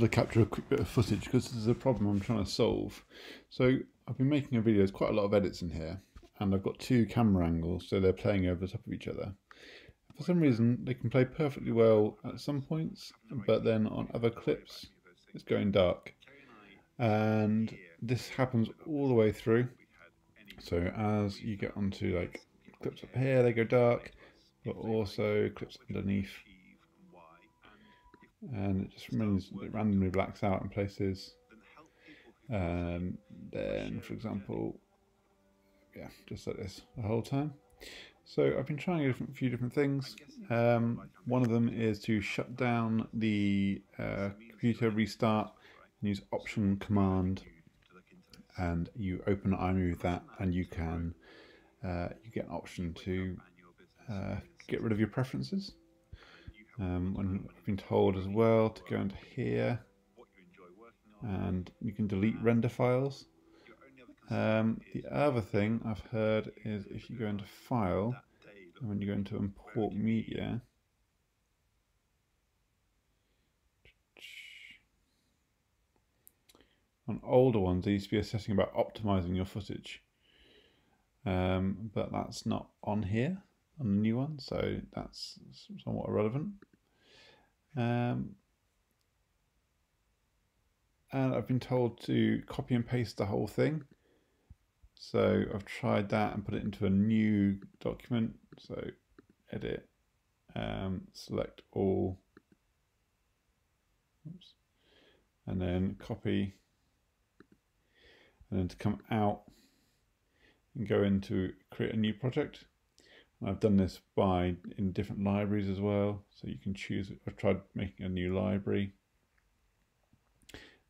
to capture a quick bit of footage because this is a problem I'm trying to solve. So I've been making a video, there's quite a lot of edits in here and I've got two camera angles so they're playing over the top of each other. For some reason they can play perfectly well at some points but then on other clips it's going dark and this happens all the way through so as you get onto like clips up here they go dark but also clips underneath and it just it randomly blacks out in places. Um, then, for example, yeah, just like this the whole time. So I've been trying a different, few different things. Um, one of them is to shut down the uh, computer, restart, and use Option Command, and you open iMovie with that, and you can uh, you get an option to uh, get rid of your preferences. Um, and I've been told as well to go into here. And you can delete render files. Um, the other thing I've heard is if you go into file and when you go into import media on older ones there used to be a setting about optimizing your footage. Um, but that's not on here on the new one, so that's somewhat irrelevant. Um, and I've been told to copy and paste the whole thing. So I've tried that and put it into a new document. So edit, um, select all, oops, and then copy, and then to come out and go into create a new project. I've done this by in different libraries as well, so you can choose. I've tried making a new library,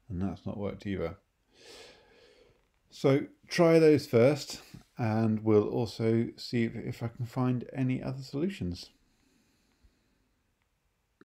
and that's not worked either. So try those first, and we'll also see if, if I can find any other solutions.